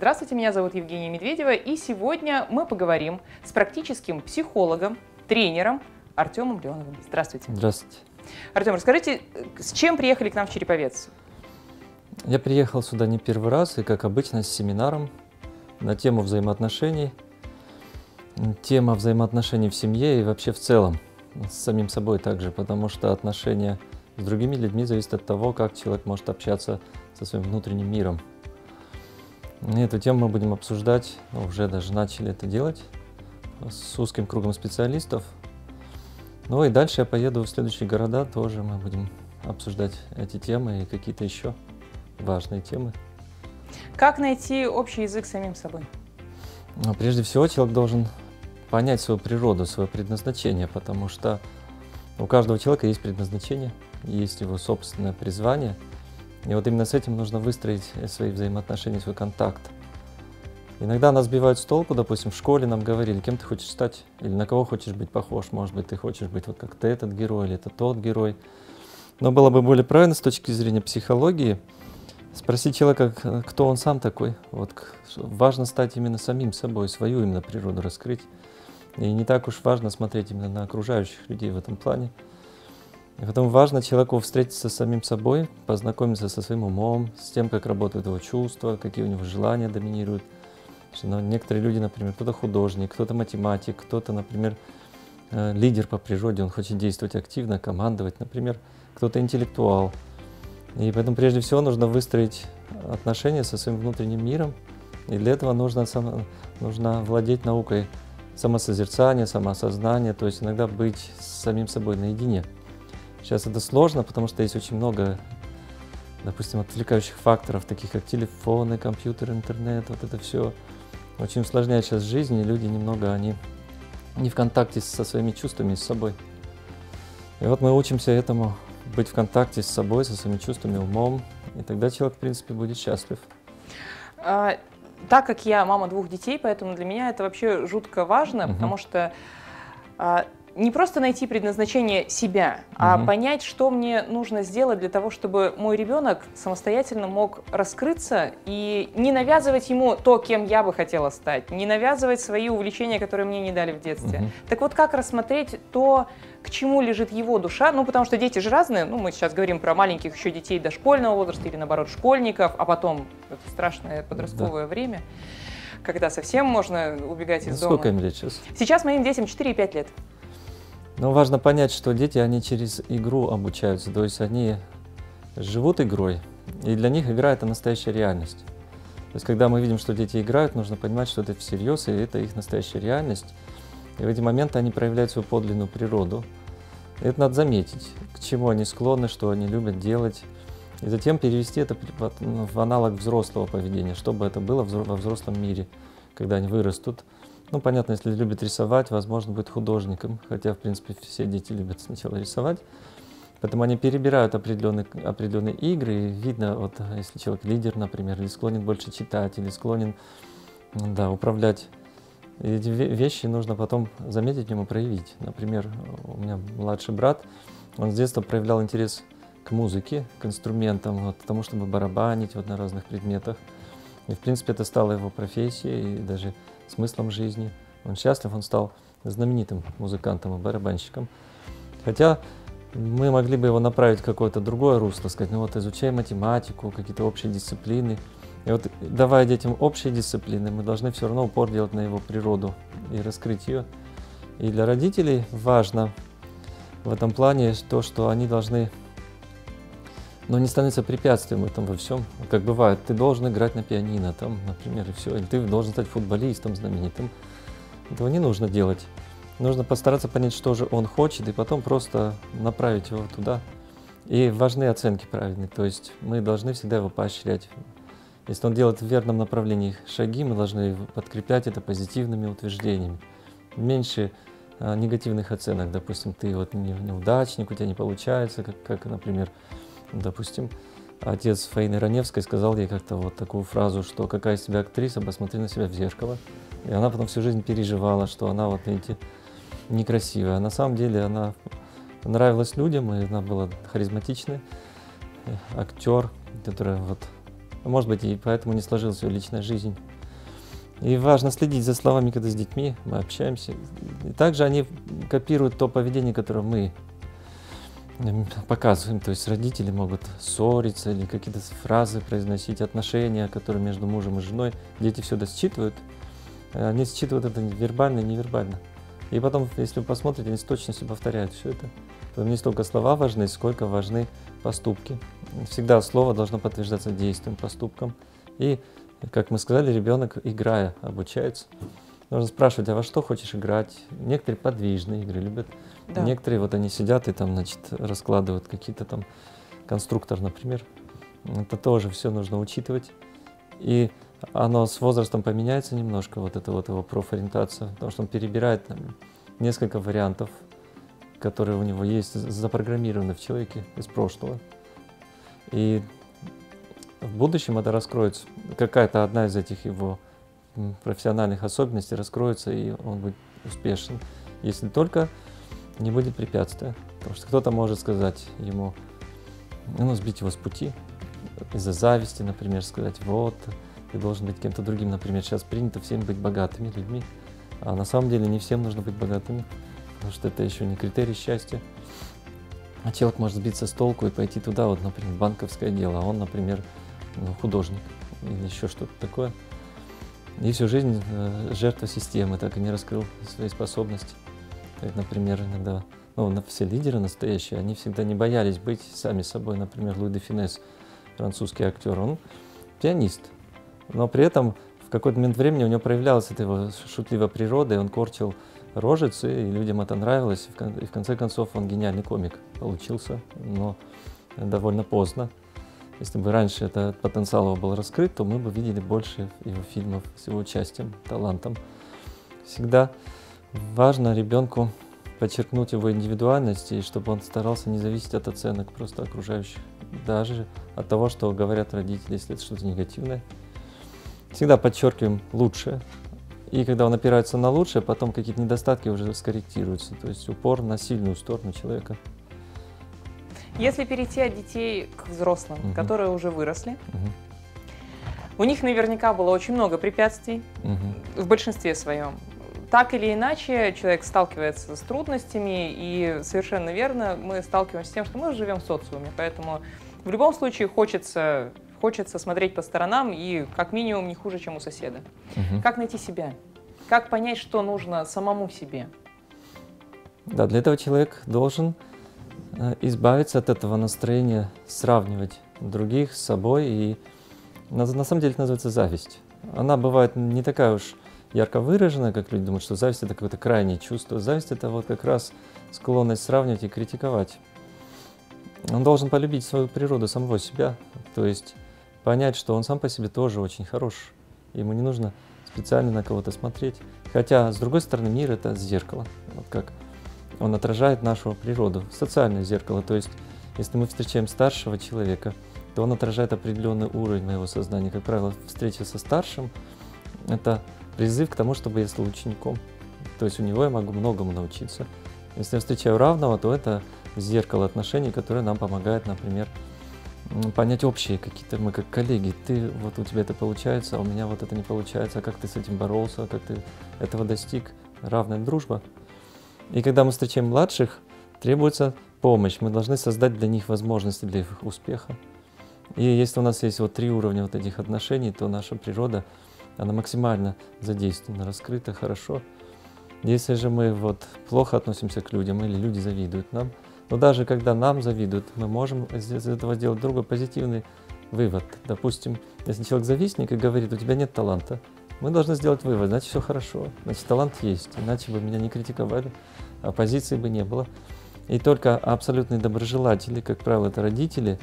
Здравствуйте, меня зовут Евгения Медведева, и сегодня мы поговорим с практическим психологом, тренером Артемом Леоновым. Здравствуйте. Здравствуйте. Артем, расскажите, с чем приехали к нам в Череповец? Я приехал сюда не первый раз, и, как обычно, с семинаром на тему взаимоотношений, тема взаимоотношений в семье и вообще в целом с самим собой также, потому что отношения с другими людьми зависят от того, как человек может общаться со своим внутренним миром. Эту тему мы будем обсуждать, ну, уже даже начали это делать с узким кругом специалистов. Ну и дальше я поеду в следующие города, тоже мы будем обсуждать эти темы и какие-то еще важные темы. Как найти общий язык с самим собой? Но прежде всего человек должен понять свою природу, свое предназначение, потому что у каждого человека есть предназначение, есть его собственное призвание – и вот именно с этим нужно выстроить свои взаимоотношения, свой контакт. Иногда нас сбивают с толку, допустим, в школе нам говорили, кем ты хочешь стать, или на кого хочешь быть похож, может быть, ты хочешь быть вот как ты этот герой, или это тот герой. Но было бы более правильно с точки зрения психологии спросить человека, кто он сам такой. Вот важно стать именно самим собой, свою именно природу раскрыть. И не так уж важно смотреть именно на окружающих людей в этом плане. И потом важно человеку встретиться с самим собой, познакомиться со своим умом, с тем, как работают его чувства, какие у него желания доминируют. Что, ну, некоторые люди, например, кто-то художник, кто-то математик, кто-то, например, э, лидер по природе, он хочет действовать активно, командовать, например, кто-то интеллектуал. И поэтому прежде всего нужно выстроить отношения со своим внутренним миром, и для этого нужно, нужно владеть наукой самосозерцания, самоосознания, то есть иногда быть с самим собой наедине. Сейчас это сложно, потому что есть очень много, допустим, отвлекающих факторов, таких как телефоны, компьютер, интернет, вот это все очень усложняет сейчас жизнь, и люди немного, они не в контакте со своими чувствами, с собой. И вот мы учимся этому, быть в контакте с собой, со своими чувствами, умом, и тогда человек, в принципе, будет счастлив. А, так как я мама двух детей, поэтому для меня это вообще жутко важно, угу. потому что а, не просто найти предназначение себя, а угу. понять, что мне нужно сделать для того, чтобы мой ребенок самостоятельно мог раскрыться и не навязывать ему то, кем я бы хотела стать, не навязывать свои увлечения, которые мне не дали в детстве. Угу. Так вот, как рассмотреть то, к чему лежит его душа, ну, потому что дети же разные, ну, мы сейчас говорим про маленьких еще детей дошкольного возраста или, наоборот, школьников, а потом это страшное подростковое да. время, когда совсем можно убегать из ну, дома. Сколько им лет сейчас? Сейчас моим детям 4 и 5 лет. Но важно понять, что дети, они через игру обучаются, то есть они живут игрой, и для них игра – это настоящая реальность. То есть когда мы видим, что дети играют, нужно понимать, что это всерьез, и это их настоящая реальность. И в эти моменты они проявляют свою подлинную природу. И это надо заметить, к чему они склонны, что они любят делать. И затем перевести это ну, в аналог взрослого поведения, чтобы это было во взрослом мире, когда они вырастут. Ну, понятно, если любит рисовать, возможно, будет художником, хотя, в принципе, все дети любят сначала рисовать. Поэтому они перебирают определенные, определенные игры, и видно, вот, если человек лидер, например, или склонен больше читать, или склонен да, управлять. И эти вещи нужно потом заметить в нем проявить. Например, у меня младший брат, он с детства проявлял интерес к музыке, к инструментам, вот, к тому, чтобы барабанить вот, на разных предметах. И, в принципе, это стало его профессией, и даже смыслом жизни. Он счастлив, он стал знаменитым музыкантом и барабанщиком. Хотя мы могли бы его направить в какое-то другое русло, сказать, ну вот изучай математику, какие-то общие дисциплины. И вот давая детям общие дисциплины, мы должны все равно упор делать на его природу и раскрыть ее. И для родителей важно в этом плане то, что они должны но не становится препятствием этом во всем. Как бывает, ты должен играть на пианино, там, например, и все, или ты должен стать футболистом знаменитым. Этого не нужно делать. Нужно постараться понять, что же он хочет, и потом просто направить его туда. И важны оценки правильные, то есть мы должны всегда его поощрять. Если он делает в верном направлении шаги, мы должны подкреплять это позитивными утверждениями. Меньше а, негативных оценок, допустим, ты вот неудачник, у тебя не получается, как, как например, Допустим, отец Фаины Раневской сказал ей как-то вот такую фразу, что какая из тебя актриса, посмотри на себя в зеркало. И она потом всю жизнь переживала, что она вот, видите, некрасивая. На самом деле она нравилась людям, и она была харизматичный актер, который вот, может быть, и поэтому не сложилась ее личная жизнь. И важно следить за словами, когда с детьми мы общаемся. И также они копируют то поведение, которое мы показываем. То есть родители могут ссориться или какие-то фразы произносить, отношения, которые между мужем и женой. Дети все это считывают. Они считывают это вербально и невербально. И потом, если вы посмотрите, они с точностью повторяют все это. Поэтому не столько слова важны, сколько важны поступки. Всегда слово должно подтверждаться действием, поступком. И, как мы сказали, ребенок, играя, обучается. Нужно спрашивать, а во что хочешь играть? Некоторые подвижные игры любят. Да. Некоторые вот они сидят и там, значит, раскладывают какие-то там конструктор, например. Это тоже все нужно учитывать. И оно с возрастом поменяется немножко, вот это вот его профориентация, потому что он перебирает там, несколько вариантов, которые у него есть, запрограммированы в человеке из прошлого. И в будущем это раскроется, какая-то одна из этих его профессиональных особенностей раскроется, и он будет успешен, если только не будет препятствия. Потому что кто-то может сказать ему, ну, сбить его с пути, из-за зависти, например, сказать, вот, ты должен быть кем-то другим, например, сейчас принято всем быть богатыми людьми, а на самом деле не всем нужно быть богатыми, потому что это еще не критерий счастья. А человек может сбиться с толку и пойти туда, вот, например, банковское дело, а он, например, ну, художник или еще что-то такое. И всю жизнь э, жертва системы, так и не раскрыл свои способности. Как, например, иногда, ну, все лидеры настоящие, они всегда не боялись быть сами собой. Например, Луи де Финес, французский актер, он пианист, но при этом в какой-то момент времени у него проявлялась эта его шутливая природа, и он корчил рожицы, и людям это нравилось, и в конце концов он гениальный комик получился, но довольно поздно. Если бы раньше этот потенциал его был раскрыт, то мы бы видели больше его фильмов с его участием, талантом. Всегда важно ребенку подчеркнуть его индивидуальность, и чтобы он старался не зависеть от оценок просто окружающих, даже от того, что говорят родители, если это что-то негативное. Всегда подчеркиваем лучшее, и когда он опирается на лучшее, потом какие-то недостатки уже скорректируются, то есть упор на сильную сторону человека. Если перейти от детей к взрослым, угу. которые уже выросли, угу. у них наверняка было очень много препятствий угу. в большинстве своем. Так или иначе, человек сталкивается с трудностями, и совершенно верно, мы сталкиваемся с тем, что мы живем в социуме, поэтому в любом случае хочется, хочется смотреть по сторонам и как минимум не хуже, чем у соседа. Угу. Как найти себя? Как понять, что нужно самому себе? Да, для этого человек должен Э, избавиться от этого настроения, сравнивать других с собой. И на, на самом деле это называется зависть. Она бывает не такая уж ярко выраженная, как люди думают, что зависть это какое-то крайнее чувство. Зависть это вот как раз склонность сравнивать и критиковать. Он должен полюбить свою природу, самого себя, то есть понять, что он сам по себе тоже очень хорош. Ему не нужно специально на кого-то смотреть. Хотя, с другой стороны, мир это зеркало. Вот как он отражает нашу природу, социальное зеркало. То есть, если мы встречаем старшего человека, то он отражает определенный уровень моего сознания. Как правило, встреча со старшим – это призыв к тому, чтобы я стал учеником. То есть у него я могу многому научиться. Если я встречаю равного, то это зеркало отношений, которое нам помогает, например, понять общие какие-то, мы как коллеги, ты, вот у тебя это получается, а у меня вот это не получается, а как ты с этим боролся, как ты этого достиг, равная дружба – и когда мы встречаем младших, требуется помощь. Мы должны создать для них возможности для их успеха. И если у нас есть вот три уровня вот этих отношений, то наша природа, она максимально задействована, раскрыта, хорошо. Если же мы вот плохо относимся к людям или люди завидуют нам, но даже когда нам завидуют, мы можем из этого сделать другой позитивный вывод. Допустим, если человек завистник и говорит, у тебя нет таланта, мы должны сделать вывод, значит все хорошо, значит талант есть, иначе бы меня не критиковали, оппозиции бы не было. И только абсолютные доброжелатели, как правило, это родители,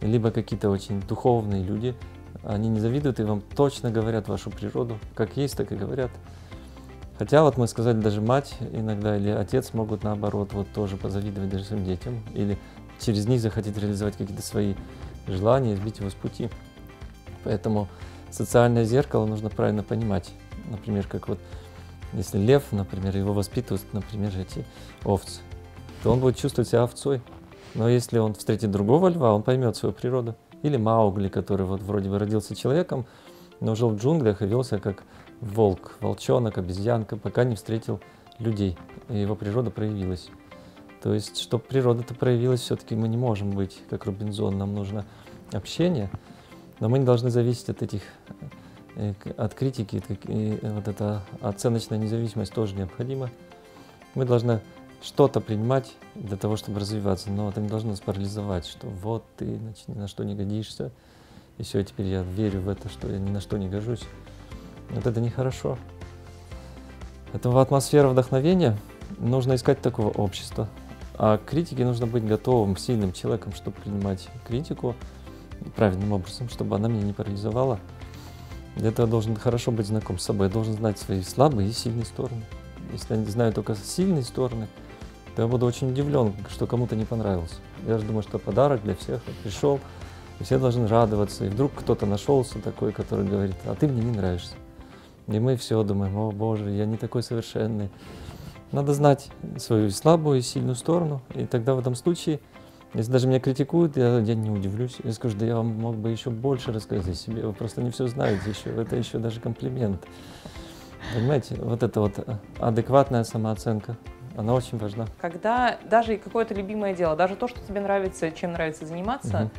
либо какие-то очень духовные люди, они не завидуют и вам точно говорят вашу природу, как есть, так и говорят. Хотя вот мы сказали, даже мать иногда или отец могут наоборот вот тоже позавидовать даже своим детям или через них захотеть реализовать какие-то свои желания сбить его с пути. Поэтому социальное зеркало нужно правильно понимать. Например, как вот если лев, например, его воспитывают, например, эти овцы, то он будет чувствовать себя овцой. Но если он встретит другого льва, он поймет свою природу. Или Маугли, который вот вроде бы родился человеком, но жил в джунглях и вел себя как волк, волчонок, обезьянка, пока не встретил людей, и его природа проявилась. То есть, чтобы природа-то проявилась, все-таки мы не можем быть как Робинзон, нам нужно общение, но мы не должны зависеть от этих, э, от критики, и вот эта оценочная независимость тоже необходима. Мы должны что-то принимать для того, чтобы развиваться, но это не должно парализовать, что вот ты значит, ни на что не годишься, и все, теперь я верю в это, что я ни на что не гожусь. Вот это нехорошо. Поэтому в атмосфере вдохновения нужно искать такого общества. А критике нужно быть готовым, сильным человеком, чтобы принимать критику правильным образом, чтобы она меня не парализовала. Для этого должен хорошо быть знаком с собой, я должен знать свои слабые и сильные стороны. Если я знаю только сильные стороны, то я буду очень удивлен, что кому-то не понравилось. Я же думаю, что подарок для всех. Пришел, и все должны радоваться. И вдруг кто-то нашелся такой, который говорит, а ты мне не нравишься. И мы все думаем, о боже, я не такой совершенный. Надо знать свою слабую и сильную сторону. И тогда в этом случае, если даже меня критикуют, я, я не удивлюсь. Я скажу, да я вам мог бы еще больше рассказать о себе. Вы просто не все знаете еще. Это еще даже комплимент. Понимаете, вот это вот адекватная самооценка, она очень важна. Когда даже какое-то любимое дело, даже то, что тебе нравится, чем нравится заниматься, угу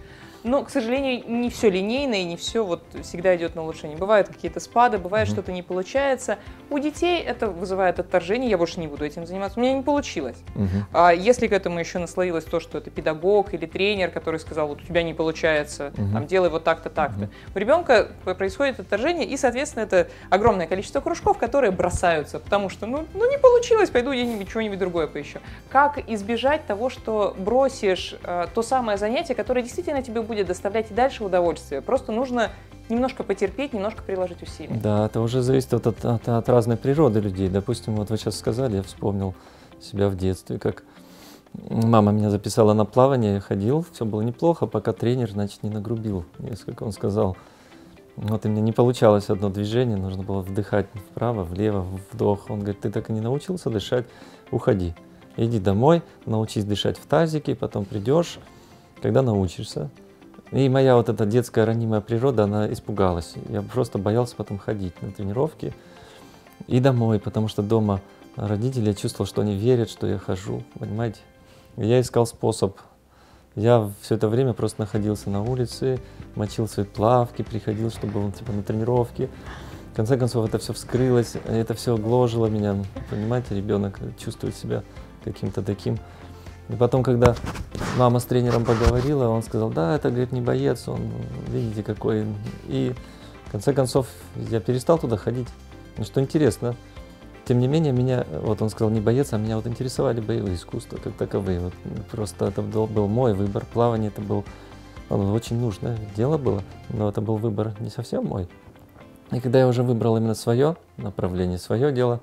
но, к сожалению, не все линейно и не все вот всегда идет на улучшение. Бывают какие-то спады, бывает mm-hmm. что-то не получается. У детей это вызывает отторжение, я больше не буду этим заниматься. У меня не получилось. Mm-hmm. А если к этому еще наслоилось то, что это педагог или тренер, который сказал, вот у тебя не получается, mm-hmm. там, делай вот так-то, так-то. У ребенка происходит отторжение, и, соответственно, это огромное количество кружков, которые бросаются, потому что, ну, ну не получилось, пойду где-нибудь чего-нибудь другое поищу. Как избежать того, что бросишь э, то самое занятие, которое действительно тебе будет будет доставлять и дальше удовольствие. Просто нужно немножко потерпеть, немножко приложить усилия. Да, это уже зависит от, от, от, от разной природы людей. Допустим, вот вы сейчас сказали, я вспомнил себя в детстве, как мама меня записала на плавание, я ходил, все было неплохо, пока тренер, значит, не нагрубил. Несколько он сказал, вот и мне не получалось одно движение, нужно было вдыхать вправо, влево, вдох. Он говорит, ты так и не научился дышать, уходи. Иди домой, научись дышать в тазике, потом придешь, когда научишься, и моя вот эта детская ранимая природа, она испугалась. Я просто боялся потом ходить на тренировки и домой, потому что дома родители, я чувствовал, что они верят, что я хожу, понимаете. я искал способ. Я все это время просто находился на улице, мочил свои плавки, приходил, чтобы был типа на тренировке. В конце концов, это все вскрылось, это все гложило меня. Понимаете, ребенок чувствует себя каким-то таким и потом, когда мама с тренером поговорила, он сказал, да, это, говорит, не боец, он, видите, какой. И в конце концов я перестал туда ходить. Ну, что интересно, тем не менее, меня, вот он сказал, не боец, а меня вот интересовали боевые искусства как таковые. Вот просто это был, был мой выбор. Плавание это был ну, очень нужное дело было, но это был выбор не совсем мой. И когда я уже выбрал именно свое направление, свое дело,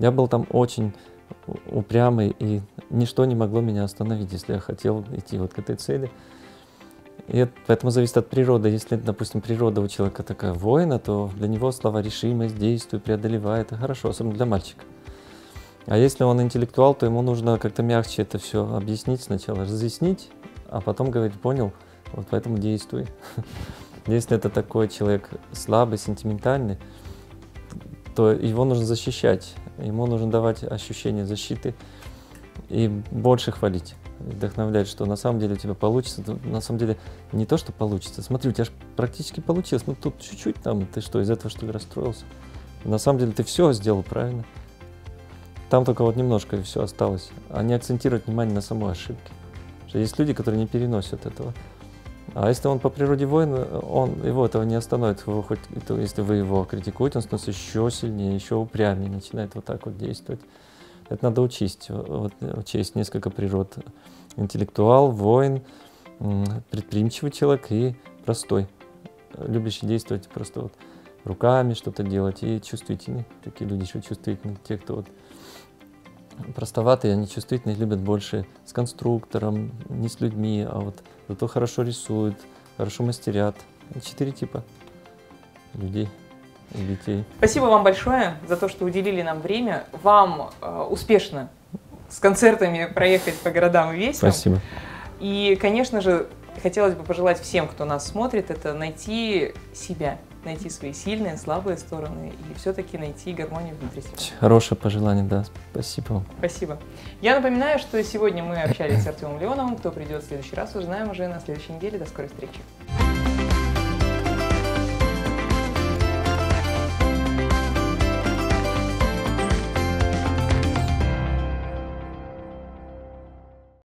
я был там очень упрямый, и ничто не могло меня остановить, если я хотел идти вот к этой цели. И это, поэтому зависит от природы. Если, допустим, природа у человека такая воина, то для него слова решимость, действуй, преодолевай, это хорошо, особенно для мальчика. А если он интеллектуал, то ему нужно как-то мягче это все объяснить сначала, разъяснить, а потом говорить, понял, вот поэтому действуй. Если это такой человек слабый, сентиментальный, то его нужно защищать. Ему нужно давать ощущение защиты и больше хвалить, вдохновлять, что на самом деле у тебя получится. На самом деле не то, что получится. Смотри, у тебя же практически получилось. Ну тут чуть-чуть там, ты что, из этого что ли расстроился? На самом деле ты все сделал правильно. Там только вот немножко и все осталось. А не акцентировать внимание на самой ошибке. Есть люди, которые не переносят этого. А если он по природе воин, он, его этого не остановит. Его хоть, это, если вы его критикуете, он становится еще сильнее, еще упрямее, начинает вот так вот действовать. Это надо учесть, вот, учесть несколько природ. Интеллектуал, воин, предприимчивый человек и простой, любящий действовать просто вот руками что-то делать и чувствительный. Такие люди еще чувствительные, те, кто вот простоватые, они чувствительные, любят больше с конструктором, не с людьми, а вот зато хорошо рисуют, хорошо мастерят. Четыре типа людей и детей. Спасибо вам большое за то, что уделили нам время. Вам э, успешно с концертами проехать по городам и весям. Спасибо. И, конечно же, хотелось бы пожелать всем, кто нас смотрит, это найти себя, найти свои сильные, слабые стороны и все-таки найти гармонию внутри себя. Хорошее пожелание, да. Спасибо вам. Спасибо. Я напоминаю, что сегодня мы общались с Артемом Леоновым. Кто придет в следующий раз, узнаем уже на следующей неделе. До скорой встречи.